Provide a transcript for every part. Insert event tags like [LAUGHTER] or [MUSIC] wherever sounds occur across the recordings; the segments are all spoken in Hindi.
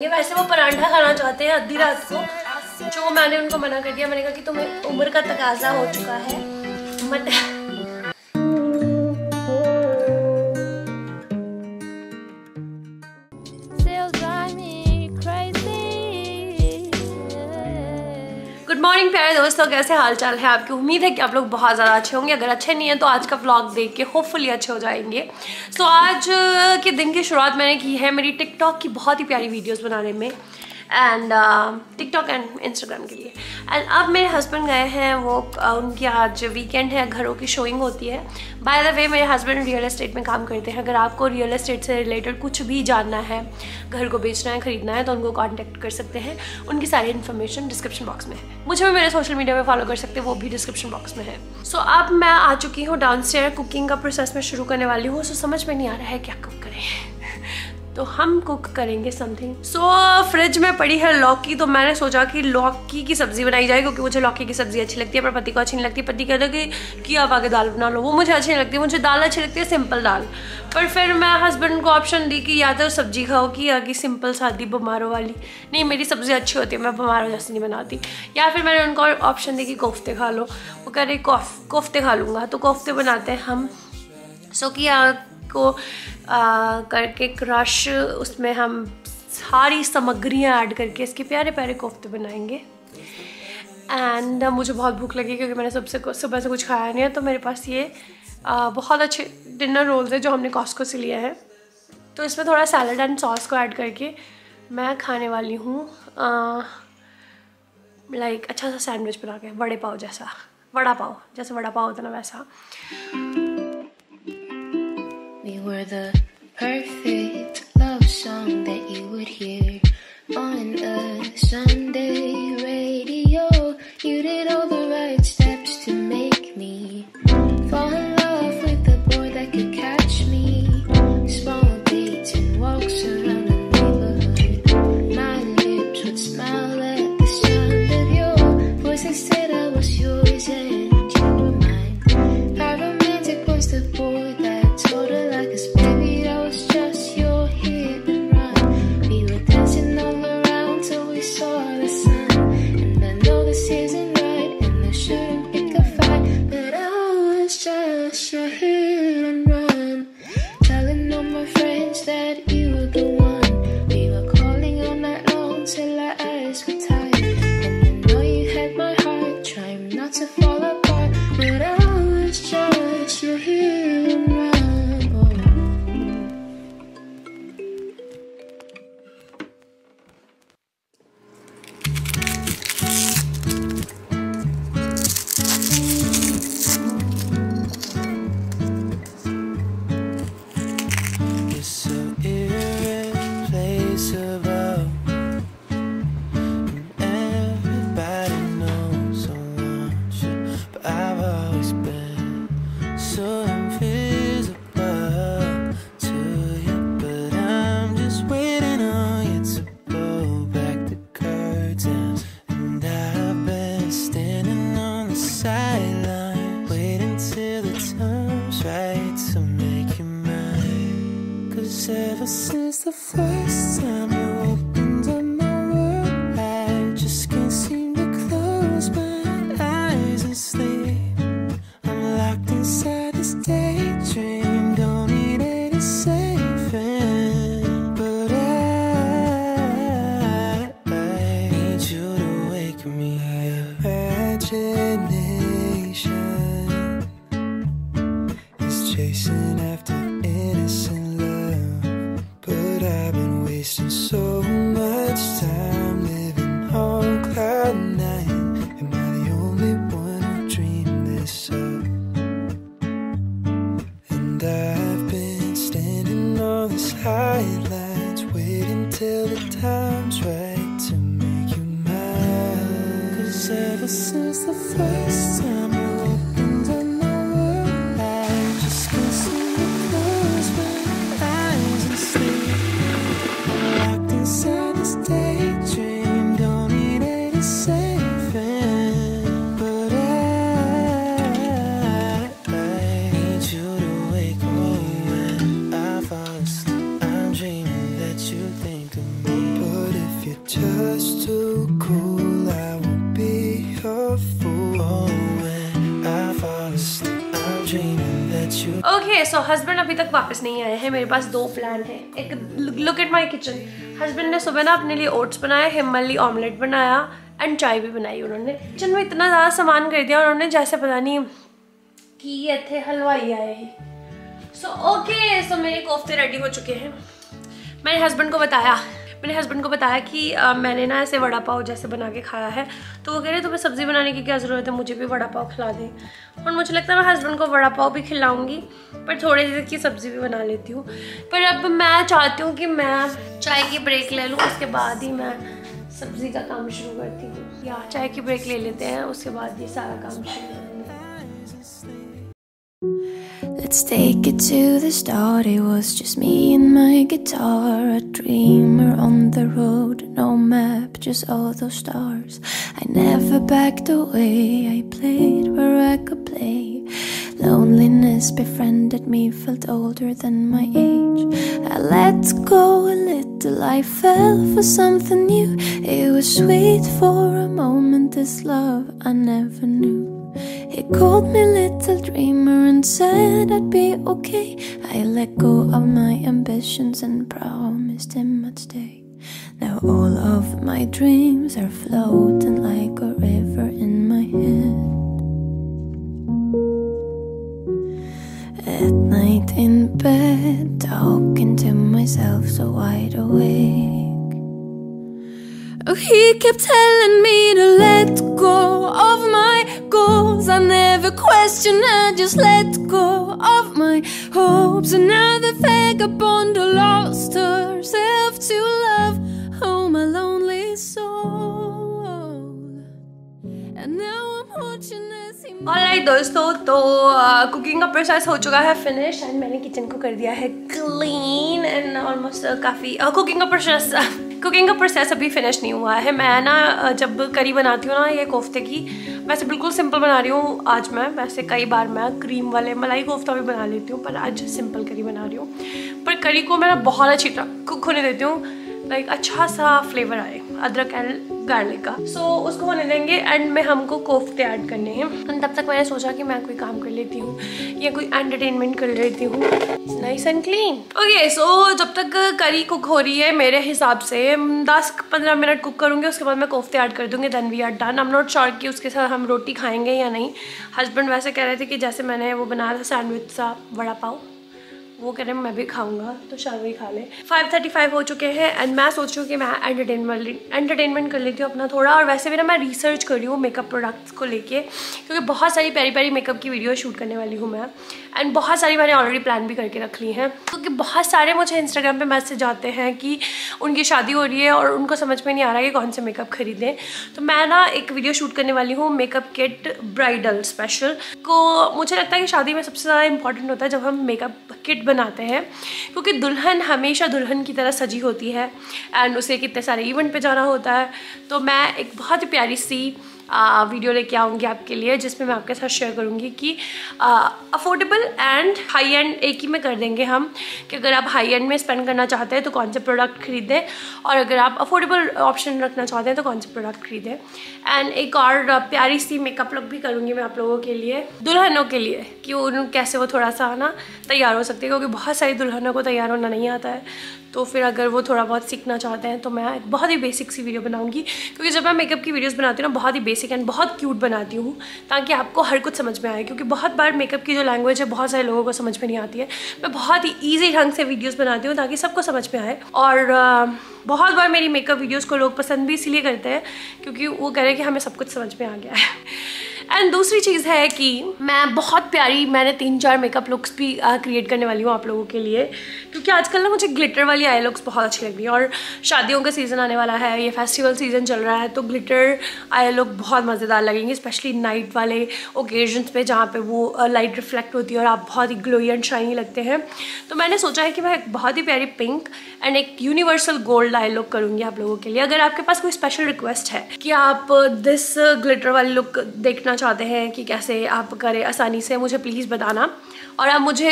ये वैसे वो परांठा खाना चाहते हैं आधी रात को। जो मैंने उनको मना कर दिया, मैंने कहा कि तुम्हें उम्र का तकाजा हो चुका है। मत मॉर्निंग प्यारे दोस्तों कैसे हाल चाल है आपकी? उम्मीद है कि आप लोग बहुत ज़्यादा अच्छे होंगे। अगर अच्छे नहीं हैं तो आज का व्लॉग देख के होपफुली अच्छे हो जाएँगे। सो so, आज के दिन की शुरुआत मैंने की है मेरी टिकटॉक की बहुत ही प्यारी वीडियोस बनाने में। एंड टिकटॉक एंड इंस्टाग्राम के लिए. एंड अब मेरे हस्बैंड गए हैं वो uh, उनकी आज वीकेंड है घरों की शोइंग होती है. बाय द वे मेरे हस्बैंड रियल एस्टेट में काम करते हैं. अगर आपको रियल एस्टेट से रिलेटेड कुछ भी जानना है घर को बेचना है ख़रीदना है तो उनको कॉन्टैक्ट कर सकते हैं. उनकी सारी इन्फॉर्मेशन डिस्क्रिप्शन बॉक्स में है. मुझे भी मेरे सोशल मीडिया में फॉलो कर सकते हैं वो भी डिस्क्रिप्शन बॉक्स में है. सो so, अब मैं आ चुकी हूँ डाउन कुकिंग का प्रोसेस में शुरू करने वाली हूँ. सो so, समझ में नहीं आ रहा है क्या कुक करें. तो हम कुक करेंगे समथिंग सो so, फ्रिज में पड़ी है लौकी तो मैंने सोचा कि लौकी की सब्ज़ी बनाई जाए क्योंकि मुझे लौकी की सब्ज़ी अच्छी लगती है पर पति को अच्छी नहीं लगती। पति कहते कि कि आप आगे दाल बना लो। वो मुझे अच्छी नहीं लगती। मुझे दाल अच्छी लगती है सिंपल दाल। पर फिर मैं हस्बैंड को ऑप्शन दी कि या तो सब्ज़ी खाओ कि या कि सिंपल सादी बीमारों वाली। नहीं मेरी सब्ज़ी अच्छी होती है मैं बीमारों जैसे नहीं बनाती। या फिर मैंने उनको ऑप्शन दी कि कोफ्ते खा लो। वो कह रहे कोफ्ते खा लूँगा। तो कोफ्ते बनाते हैं हम। सो कि को आ, करके क्रश उसमें हम सारी सामग्रियाँ ऐड करके इसके प्यारे प्यारे कोफ्ते बनाएँगे। एंड uh, मुझे बहुत भूख लगी क्योंकि मैंने सबसे सुबह से कुछ खाया नहीं है तो मेरे पास ये आ, बहुत अच्छे डिनर रोल्स है जो हमने कॉस्को से लिया है। तो इसमें थोड़ा सैलड एंड सॉस को ऐड करके मैं खाने वाली हूँ। लाइक अच्छा सा सैंडविच बना के बड़े पाव जैसा वड़ा पाव जैसे वड़ा पाव होता ना वैसा। Were the perfect love song that you would hear on a Sunday radio. You did all the right steps to make me fall to fall This is the first okay so husband अभी तक वापस नहीं आए हैं, मेरे पास दो प्लान है। एक look at my kitchen husband ने सुबह ना अपने लिए ओट्स बनाया हिमली ऑमलेट बनाया एंड चाय भी बनाई उन्होंने। किचन में इतना ज़्यादा सामान कर दिया उन्होंने जैसे पता नहीं कि ये थे हलवाई आए हैं। सो ओके सो मेरे कोफ्ते रेडी हो चुके हैं। मैंने हस्बैंड को बताया मैंने हस्बैंड को बताया कि आ, मैंने ना ऐसे वड़ा पाव जैसे बना के खाया है। तो वो कह रहे तुम्हें सब्ज़ी बनाने की क्या ज़रूरत है? मुझे भी वड़ा पाव खिला दें। और मुझे लगता है मैं हस्बैंड को वड़ा पाव भी खिलाऊँगी पर थोड़ी देर की सब्ज़ी भी बना लेती हूँ। पर अब मैं चाहती हूँ कि मैं चाय की ब्रेक ले लूँ उसके बाद ही मैं सब्ज़ी का काम शुरू करती हूँ। या चाय की ब्रेक ले लेते हैं उसके बाद ये सारा काम शुरू Let's take it to the start. It was just me and my guitar, a dreamer on the road, no map, just all those stars. I never backed away, I played where I could play. Loneliness befriended me, felt older than my age. I let go a little, I fell for something new. It was sweet for a moment, this love I never knew. He called me little dreamer and said I'd be okay. I let go of my ambitions and promised him I'd stay. Now all of my dreams are floating like a river in my head. At night in bed, talking to myself so wide awake. Oh, he kept telling me to let go. I never questioned, I just let go of my hopes. Another vagabond who lost herself to love. Oh, my lonely soul. And now I'm watching alright दोस्तों तो कुकिंग का प्रोसेस हो चुका है फिनिश एंड मैंने किचन को कर दिया है क्लीन एंड ऑलमोस्ट काफ़ी कुकिंग का प्रोसेस कुकिंग [LAUGHS] का प्रोसेस अभी फिनिश नहीं हुआ है। मैं ना uh, जब करी बनाती हूँ ना ये कोफ्ते की वैसे बिल्कुल सिंपल बना रही हूँ आज मैं वैसे कई बार मैं क्रीम वाले मलाई कोफ्ता भी बना लेती हूँ पर आज सिंपल करी बना रही हूँ। पर करी को मैं बहुत अच्छी तरह कुक होने देती हूँ लाइक अच्छा सा फ्लेवर आए। अदरक एंड गार्लिक का। सो so, उसको होने देंगे एंड में हमको कोफ्ते ऐड करने हैं। एंड तब तक मैंने सोचा कि मैं कोई काम कर लेती हूँ या कोई एंटरटेनमेंट कर लेती हूँ। Nice and clean okay so जब तक करी कुक हो रही है मेरे हिसाब से 10-15 मिनट कुक करूँगी उसके बाद मैं कोफ्ते ऐड कर दूँगी then we are done I am not sure कि उसके साथ हम रोटी खाएँगे या नहीं। हस्बैंड वैसे कह रहे थे कि जैसे मैंने वो बनाया था सैंडविच सा वड़ा पाव। वो कह रहे हैं, मैं भी खाऊँगा तो शायद वही खा ले। फाइव थर्टी फाइव हो चुके हैं एंड मैं सोच रही हूँ कि मैं एंटरटेनमेंट एंटरटेनमेंट कर लेती हूँ अपना थोड़ा और वैसे भी ना मैं रिसर्च कर रही हूँ मेकअप प्रोडक्ट्स को लेके, क्योंकि बहुत सारी प्यारी प्यारी मेकअप की वीडियो शूट करने वाली हूँ मैं एंड बहुत सारी मैंने ऑलरेडी प्लान भी करके रख ली हैं। क्योंकि बहुत सारे मुझे इंस्टाग्राम पर मैसेज आते हैं कि उनकी शादी हो रही है और उनको समझ में नहीं आ रहा है कि कौन से मेकअप खरीदें। तो मैं ना एक वीडियो शूट करने वाली हूँ मेकअप किट ब्राइडल स्पेशल को मुझे लगता है कि शादी में सबसे ज़्यादा इंपॉर्टेंट होता है जब हम मेकअप किट बनाते हैं, क्योंकि दुल्हन हमेशा दुल्हन की तरह सजी होती है एंड उसे कितने सारे इवेंट पे जाना होता है। तो मैं एक बहुत ही प्यारी सी वीडियो लेके आऊँगी आपके लिए, जिसमें मैं आपके साथ शेयर करूँगी कि अफोर्डेबल एंड हाई एंड एक ही में कर देंगे हम। कि अगर आप हाई एंड में स्पेंड करना चाहते हैं तो कौन से प्रोडक्ट खरीदें, और अगर आप अफोर्डेबल ऑप्शन रखना चाहते हैं तो कौन से प्रोडक्ट खरीदें। एंड एक और प्यारी सी मेकअप लुक भी करूँगी मैं आप लोगों के लिए, दुल्हनों के लिए। कि उन, कैसे वो थोड़ा सा ना, तैयार हो सकते हैं, क्योंकि बहुत सारी दुल्हनों को तैयार होना नहीं आता है। तो फिर अगर वो थोड़ा बहुत सीखना चाहते हैं तो मैं एक बहुत ही बेसिक सी वीडियो बनाऊँगी। क्योंकि जब मैं मेकअप की वीडियोस बनाती हूँ ना, बहुत ही बेसिक एंड बहुत क्यूट बनाती हूँ, ताकि आपको हर कुछ समझ में आए। क्योंकि बहुत बार मेकअप की जो लैंग्वेज है, बहुत सारे लोगों को समझ में नहीं आती है। मैं बहुत ही ईजी ढंग से वीडियोज़ बनाती हूँ, ताकि सबको समझ में आए। और बहुत बार मेरी मेकअप वीडियोज़ को लोग पसंद भी इसीलिए करते हैं, क्योंकि वो कह रहे कि हमें सब कुछ समझ में आ गया है। एंड दूसरी चीज़ है कि मैं बहुत प्यारी, मैंने तीन चार मेकअप लुक्स भी क्रिएट करने वाली हूँ आप लोगों के लिए। क्योंकि आजकल ना मुझे ग्लिटर वाली आई लुक्स बहुत अच्छी लग रही है। और शादियों का सीज़न आने वाला है, ये फेस्टिवल सीज़न चल रहा है तो ग्लिटर आई लुक बहुत मज़ेदार लगेंगे स्पेशली नाइट वाले ओकेजन्स पे जहाँ पे वो लाइट रिफ्लेक्ट होती है और आप बहुत ही ग्लोई एंड शाइनी लगते हैं। तो मैंने सोचा है कि मैं एक बहुत ही प्यारी पिंक एंड एक यूनिवर्सल गोल्ड आई लुक करूँगी आप लोगों के लिए। अगर आपके पास कोई स्पेशल रिक्वेस्ट है कि आप दिस ग्लिटर वाली लुक देखना चाहते हैं कि कैसे आप करें आसानी से मुझे प्लीज़ बताना। और आप मुझे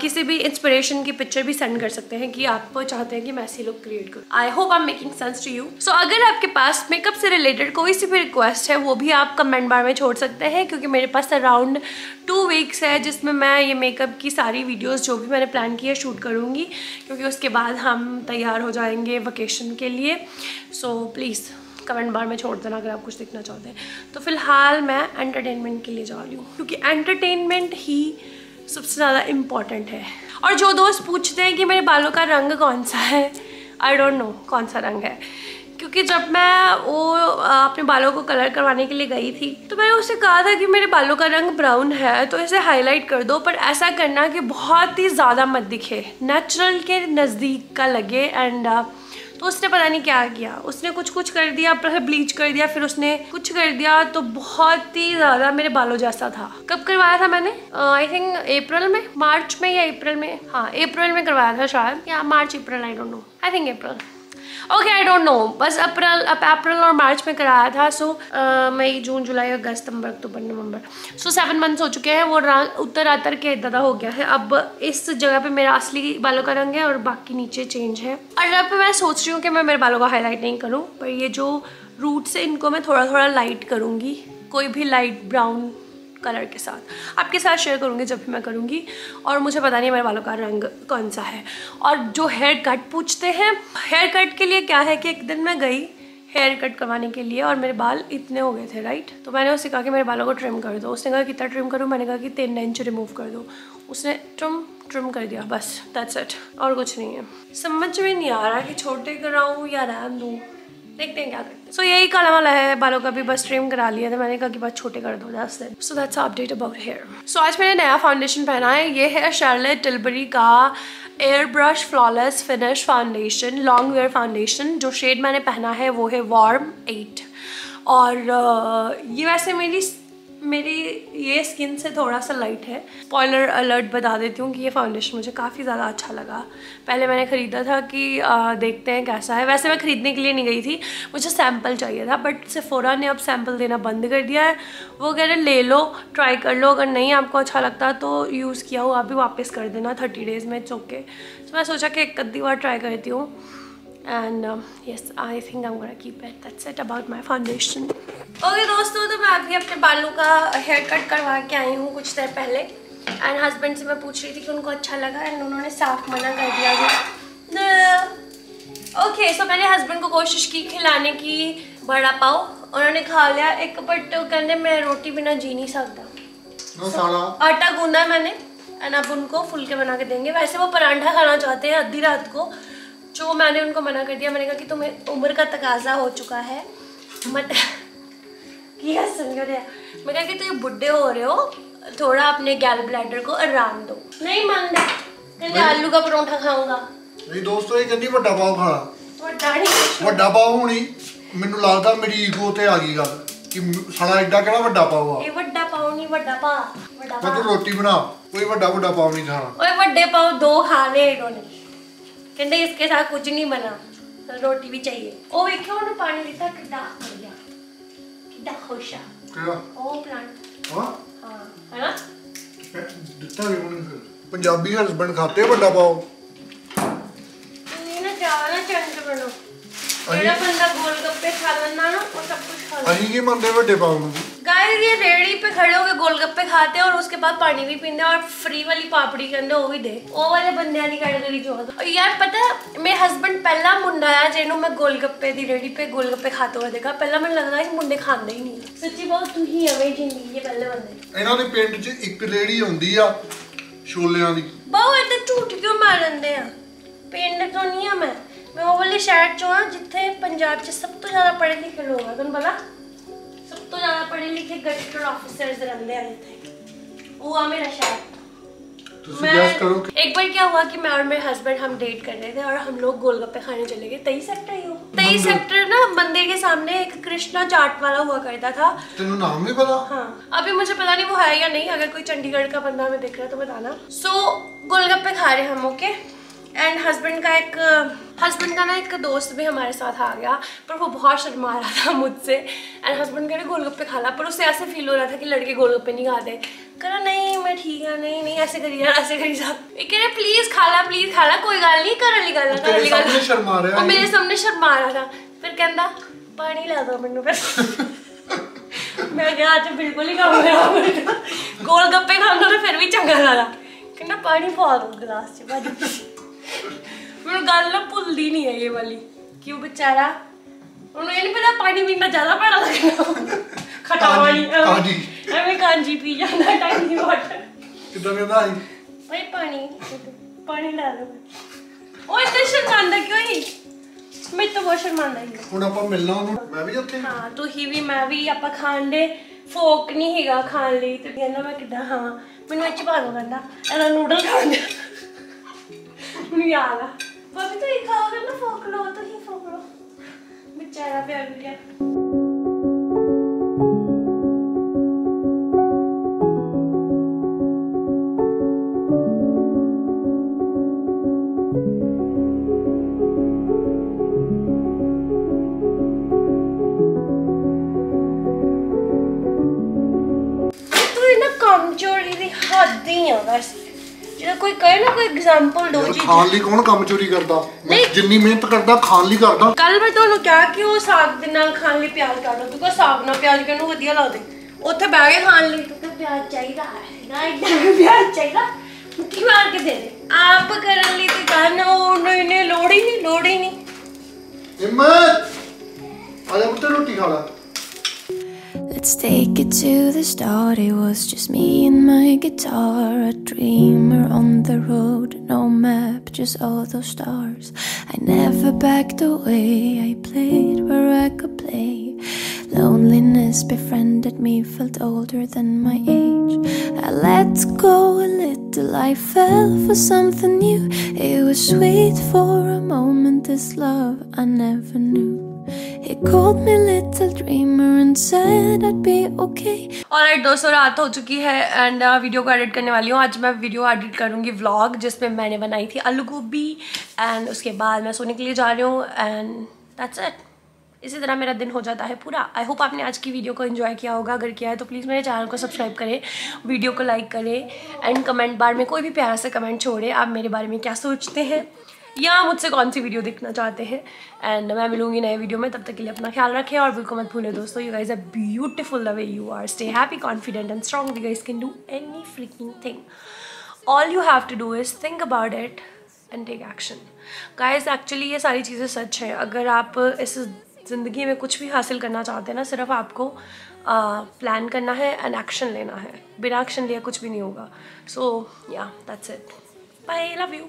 किसी भी इंस्पिरेशन की पिक्चर भी सेंड कर सकते हैं कि आप चाहते हैं कि मैं ऐसी लुक क्रिएट करूँ। I hope I am making sense to you so अगर आपके पास मेकअप से रिलेटेड कोई सी भी रिक्वेस्ट है वो भी आप कमेंट बार में छोड़ सकते हैं क्योंकि मेरे पास अराउंड टू वीक्स है जिसमें मैं ये मेकअप की सारी वीडियोस जो भी मैंने प्लान की है शूट करूँगी क्योंकि उसके बाद हम तैयार हो जाएँगे वकेशन के लिए। सो so, प्लीज़ कमेंट बार में छोड़ देना अगर आप कुछ देखना चाहते हैं। तो फ़िलहाल मैं एंटरटेनमेंट के लिए जा रही हूँ, क्योंकि एंटरटेनमेंट ही सबसे ज़्यादा इंपॉर्टेंट है। और जो दोस्त पूछते हैं कि मेरे बालों का रंग कौन सा है आई डोंट नो कौन सा रंग है। क्योंकि जब मैं वो अपने बालों को कलर करवाने के लिए गई थी तो मैंने उससे कहा था कि मेरे बालों का रंग ब्राउन है तो इसे हाईलाइट कर दो, पर ऐसा करना कि बहुत ही ज़्यादा मत दिखे। नेचुरल के नज़दीक का लगे एंड तो उसने पता नहीं क्या किया। उसने कुछ कुछ कर दिया, फिर ब्लीच कर दिया, फिर उसने कुछ कर दिया तो बहुत ही ज़्यादा मेरे बालों जैसा था। कब करवाया था मैंने? आई थिंक अप्रैल में मार्च में या अप्रैल में? हाँ अप्रैल में करवाया था शायद। या March April I don't know I think April okay I don't know बस अप्रैल अप्रैल और मार्च में कराया था सो मई, जून, जुलाई, अगस्त, सितंबर, अक्टूबर, नवंबर। सो सेवन मंथ्स हो चुके हैं, वो रंग उत्तर आतर के दादा हो गया है। अब इस जगह पे मेरा असली बालों का रंग है और बाकी नीचे चेंज है। और अब मैं सोच रही हूँ कि मैं मेरे बालों का हाईलाइट नहीं करूँ, पर ये जो रूट्स है, इनको मैं थोड़ा थोड़ा लाइट करूँगी। कोई भी लाइट ब्राउन कलर के साथ। आपके साथ शेयर करूँगी जब भी मैं करूँगी। और मुझे पता नहीं मेरे बालों का रंग कौन सा है। और जो हेयर कट पूछते हैं हेयर कट के लिए क्या है कि एक दिन मैं गई हेयर कट करवाने के लिए और मेरे बाल इतने हो गए थे राइट तो मैंने उससे कहा कि मेरे बालों को ट्रिम कर दो। उसने कहा, कितना ट्रिम करूँ? मैंने कहा कि तीन इंच रिमूव कर दो। उसने ट्रिम ट्रिम कर दिया, बस दैट्स इट और कुछ नहीं है। समझ में नहीं आ रहा कि छोटे कराऊँ या रहन दूँ। देखते हैं क्या करते हैं। सो so, यही काला वाला है बालों का भी बस ट्रिम करा लिया था मैंने कहा कि बस छोटे कर दो दस दिन so that's update about hair so आज मैंने नया फाउंडेशन पहना है ये है शार्लेट टिलबरी का air brush flawless finish foundation long wear foundation जो शेड मैंने पहना है वो है वार्म एट और ये वैसे मेरी मेरी ये स्किन से थोड़ा सा लाइट है। स्पॉयलर अलर्ट बता देती हूँ कि ये फाउंडेशन मुझे काफ़ी ज़्यादा अच्छा लगा। पहले मैंने ख़रीदा था कि आ, देखते हैं कैसा है। वैसे मैं ख़रीदने के लिए नहीं गई थी मुझे सैंपल चाहिए था बट सेफोरा ने अब सैंपल देना बंद कर दिया है। वो कह रहे ले लो ट्राई कर लो अगर नहीं आपको अच्छा लगता तो यूज़ किया हो आप भी वापस कर देना थर्टी डेज़ में चौके तो मैं सोचा कि एक अद्धी बार ट्राई करती हूँ। And yes I think I'm gonna keep it. That's it about my foundation. Okay दोस्तों तो मैं अभी अपने बालों का हेयर कट करवा के आई हूँ कुछ देर पहले। एंड हस्बैंड से मैं पूछ रही थी कि उनको अच्छा लगा एंड उन्होंने साफ़ मना कर दिया ओके सो मैंने हस्बैंड को कोशिश की खिलाने की बड़ा पाओ उन्होंने खा लिया एक बट कहने मैं रोटी बिना जी नहीं सकता। आटा गूंदा मैंने। एंड अब उनको फुलके बना के देंगे। वैसे वो परांठा खाना चाहते हैं आधी रात को। जो मैंने उनको मना कर दिया मैंने कहा कि तुम्हें उम्र का तकाजा हो चुका है मत किया समझो रहे मैं कहा कि तुम बुढ़े हो रहे हो थोड़ा अपने गैल ब्लैडर को आराम दो नहीं मान रहे कहते आलू का परोठा खाऊंगा ਨਹੀਂ ਦੋਸਤੋ ਇਹ ਕਹਿੰਦੀ ਵੱਡਾ ਪਾਓ ਖਾਣਾ ਵੱਡਾ ਨਹੀਂ ਵੱਡਾ ਪਾਓ ਹੋਣੀ ਮੈਨੂੰ ਲੱਗਦਾ ਮੇਰੀ ਈਗੋ ਤੇ ਆ ਗਈ ਗੱਲ ਕਿ ਮ- ਸਾਲਾ ਐਡਾ ਕਿਹੜਾ ਵੱਡਾ ਪਾਓ ਆ ਇਹ ਵੱਡਾ ਪਾਉ ਨਹੀਂ ਵੱਡਾ ਪਾ ਵੱਡਾ ਮੈਂ ਤੂੰ ਪਾ ਰੋਟੀ ਬਣਾ ਕੋਈ ਵੱਡਾ ਵੱਡਾ ਪਾਓ ਨਹੀਂ ਖਾਣਾ ਓਏ ਵੱਡੇ ਪਾਉ ਦੋ ਖਾਣੇ इन्होंने ਕਹਿੰਦੇ ਇਸਕੇ ਸਾਥ ਕੁਝ ਨਹੀਂ ਬਣਾ ਰੋਟੀ ਵੀ ਚਾਹੀਏ। ਉਹ ਵੇਖਿਓ ਉਹਨੂੰ ਪਾਣੀ ਦਿੱਤਾ ਕਿੱਦਾਂ ਹੋ ਗਿਆ ਖੁਸ਼ ਆ। ਉਹ ਪਲਾਂਟ ਪੰਜਾਬੀ ਹਸਬੰਡ ਖਾਤੇ ਵੱਡਾ ਪਾਓ। ਨਹੀਂ ਨਾ ਜਾਣਾ ਚੰਦ ਬਣੋ। ਜਿਹੜਾ ਬੰਦਾ ਗੋਲ ਗੱਪੇ ਖਾ ਲੈਂਦਾ ਨਾ ਉਹ ਸਭ ਕੁਝ ਖਾ ਲੈਂਦਾ। ਅਸੀਂ ਕੀ ਮੰਨਦੇ ਵੱਡੇ ਪਾਓ गाइस ये रेड़ी पे खड़े होके गोलगप्पे खाते हैं और उसके बाद पानी भी पीते हैं और फ्री वाली पापड़ी कहते वो भी दे ਉਹ ਵਾਲੇ ਬੰਦਿਆਂ ਦੀ ਕੈਟਾਗਰੀ ਚੋਂ और यार पता है मेरे हस्बैंड पहला मुंडा है ਜਿਹਨੂੰ ਮੈਂ गोलगप्पे ਦੀ ਰੇੜੀ पे गोलगप्पे खाते हुए देखा पहला ਮੈਨੂੰ ਲੱਗਦਾ ਕਿ ਮੁੰਡੇ ਖਾਂਦੇ ਹੀ ਨਹੀਂ ਸੱਚੀ ਬਹੁਤ ਤੂੰ ਹੀ ਐਵੇਂ ਜਿੰਦਗੀ ਦੇ ਪਹਿਲੇ ਬੰਦੇ ਇਹਨਾਂ ਦੇ ਪਿੰਡ 'ਚ ਇੱਕ ਲੇਡੀ ਹੁੰਦੀ ਆ ਛੋਲਿਆਂ ਦੀ ਬਹੁ ਇਹ ਤੇ ਝੂਠ ਕਿਉਂ ਮਾਰਦੇ ਆ ਪਿੰਡ ਤੋਂ ਨਹੀਂ ਆ ਮੈਂ ਮੈਂ ਉਹ ਵਾਲੇ ਸ਼ਹਿਰ ਚੋਂ ਆ ਜਿੱਥੇ ਪੰਜਾਬ 'ਚ ਸਭ ਤੋਂ ਜ਼ਿਆਦਾ ਪੜ੍ਹੇ ਲਿਖੇ ਲੋਕ ਆ ਤੁਹਾਨੂੰ ਪਤਾ तो ज़्यादा पढ़े लिखे गटर ऑफिसर्स रहते हैं थे। वो मेरा शायद। तो एक बार क्या हुआ कि मैं और मेरे हस्बैंड हम डेट कर रहे थे और हम लोग गोलगप्पे खाने चले गए। तेईस सेक्टर ही हो। तेईस सेक्टर ना मंदिर के सामने एक कृष्णा चाट वाला हुआ करता था। तेनू नाम भी पता? हाँ। अभी मुझे पता नहीं वो है या नहीं। अगर कोई चंडीगढ़ का बंदा हमें दिख रहा है तो बताना। सो so, गोलगप्पे खा रहे हम ओके okay? एंड हस्बैंड का एक हस्बैंड का ना एक दोस्त भी हमारे साथ आ गया पर वो बहुत शर्मा रहा था मुझसे। एंड हस्बैंड का गोलगप्पे खा ला। पर उसे ऐसे फील हो रहा था कि लड़के गोलगप्पे नहीं खाते। करा नहीं मैं ठीक है। नहीं नहीं ऐसे करी यार ऐसे करी जा। कह रहे प्लीज़ खा ला प्लीज़ खा ला कोई गल नहीं करा निकाला और मेरे सामने शर्मा रहा था। फिर कहता पानी ला दो मैनू [LAUGHS] मैं आज बिल्कुल ही कम रहा गोलगप्पे खाने फिर भी चंगा लगा। कहना पानी पा दो गिलास च भाजी ਮੈਨੂੰ ਗੱਲ ਨਾ ਭੁੱਲਦੀ ਨਹੀਂ ਹੈ ਇਹ ਵਾਲੀ। ਕਿ ਉਹ ਵਿਚਾਰਾ? ਉਹਨੂੰ ਇਹ ਨਹੀਂ ਪਤਾ ਪਾਣੀ ਪੀਣਾ ਜ਼ਿਆਦਾ ਭੈੜਾ ਲੱਗਦਾ। ਖਟਾ ਪਾਣੀ ਐਵੇਂ- ਕਾਂਜੀ। ਐਵੇਂ ਕਾਂਜੀ ਪੀ ਜਾਂਦਾ ਟਾਈਮ ਵਾਟਰ ਕਿਦਾਂ ਕਹਿੰਦਾ ਸੀ? ਭਾਈ ਪਾਣੀ ਪਾਣੀ ਲਾ ਦੋ ਉਹ ਇੱਥੇ ਸ਼ਰਮਾਂਦਾ ਕਿਉਂ ਹੀ ਮੈਂ ਤਾਂ ਬਹੁਤ ਸ਼ਰਮਾਂਦਾ ਹੀ ਹਾਂ। ਹੁਣ ਆਪਾਂ ਮਿਲਣਾ ਉਹਨੂੰ। ਮੈਂ ਵੀ ਉੱਥੇ। ਹਾਂ ਤੁਸੀਂ ਵੀ ਮੈਂ ਵੀ ਆਪਾਂ ਖਾਣ ਦੇ ਫੋਕ ਨਹੀਂ ਹੈਗਾ ਖਾਣ ਲਈ। ਤੇ ਕਹਿੰਦਾ ਮੈਂ ਕਿੱਦਾਂ ਖਾਵਾਂ ਮੈਨੂੰ ਇੱਚ ਪਾ ਦੋ ਕਹਿੰਦਾ ਇਹਦਾ ਨੂਡਲ ਖਾਣ ਦੇ। Juliana. Vabbè, ikaw, il foglio, Ito yung folklo. Bicara, pero Juliana. Sure, really hot dinner, guys. ਕੋਈ ਕਹੇ ਨਾ ਕੋਈ ਐਗਜ਼ਾਮਪਲ ਦੋ ਯਾਰ ਜੀ ਖਾਣ ਲਈ ਕੌਣ ਕੰਮ ਚੋਰੀ ਕਰਦਾ? ਮੈਂ। ਜਿੰਨੀ ਮਿਹਨਤ ਕਰਦਾ ਖਾਣ ਲਈ ਕਰਦਾ। ਕੱਲ ਮੈਂ ਤੁਹਾਨੂੰ ਕਿਹਾ ਕਿ ਉਹ ਸਾਗ ਦੇ ਨਾਲ ਖਾਣ ਲਈ ਪਿਆਜ਼ ਕੱਢ ਲਓ ਕਿਉਂਕਿ ਸਾਗ ਨਾਲ ਪਿਆਜ਼ ਕਿਹਨੂੰ ਵਧੀਆ ਲੱਗਦੇ। ਉੱਥੇ ਬਹਿ ਕੇ ਖਾਣ ਲਈ। ਤੂੰ ਪਿਆਜ਼ ਚਾਹੀਦਾ ਹੈ ਨਾ ਇੱਦਾਂ ਪਿਆਜ਼ ਚਾਹੀਦਾ। ਮੁੱਠੀ ਮਾਰ ਕੇ ਦੇ ਦੇ। ਆਪ ਕਰਨ ਲਈ ਤੇ ਕਰਨ ਉਹ ਨਹੀਂ ਨਹੀਂ ਲੋੜ ਹੀ ਨਹੀਂ ਲੋੜ ਹੀ ਨਹੀਂ। ਹਿੰਮਤ! ਆ ਜਾ ਪੁੱਤ ਰੋਟੀ ਖਾ ਲੈ। Let's take it to the start. It was just me and my guitar, a dreamer on the road, no map, just all those stars. I never backed away, I played where I could play. Loneliness befriended me, felt older than my age. I let go a little, I fell for something new. It was sweet for a moment, this love I never knew. He called me little dreamer and said I'd be okay. Alright दोस्तों, रात हो चुकी है एंड वीडियो को एडिट करने वाली हूँ। आज मैं वीडियो एडिट करूँगी व्लॉग जिसमें मैंने बनाई थी आलू गोभी एंड उसके बाद मैं सोने के लिए जा रही हूँ एंड दैट्स इट इसी तरह मेरा दिन हो जाता है पूरा। आई होप आपने आज की वीडियो को एंजॉय किया होगा। अगर किया है तो प्लीज़ मेरे चैनल को सब्सक्राइब करें वीडियो को लाइक करें एंड कमेंट बार में कोई भी प्यार से कमेंट छोड़े। आप मेरे बारे में क्या सोचते हैं? या मुझसे कौन सी वीडियो देखना चाहते हैं? एंड मैं मिलूँगी नए वीडियो में, तब तक के लिए अपना ख्याल रखें और बिल्कुल मत भूलें दोस्तों you guys are beautiful the way you are stay happy confident and strong you guys can do any freaking thing all you have to do is think about it and take action guys actually ये सारी चीज़ें सच हैं। अगर आप इस ज़िंदगी में कुछ भी हासिल करना चाहते हैं ना, सिर्फ़ आपको प्लान करना है एंड एक्शन लेना है। बिना एक्शन लिया कुछ भी नहीं होगा। So yeah that's it bye love you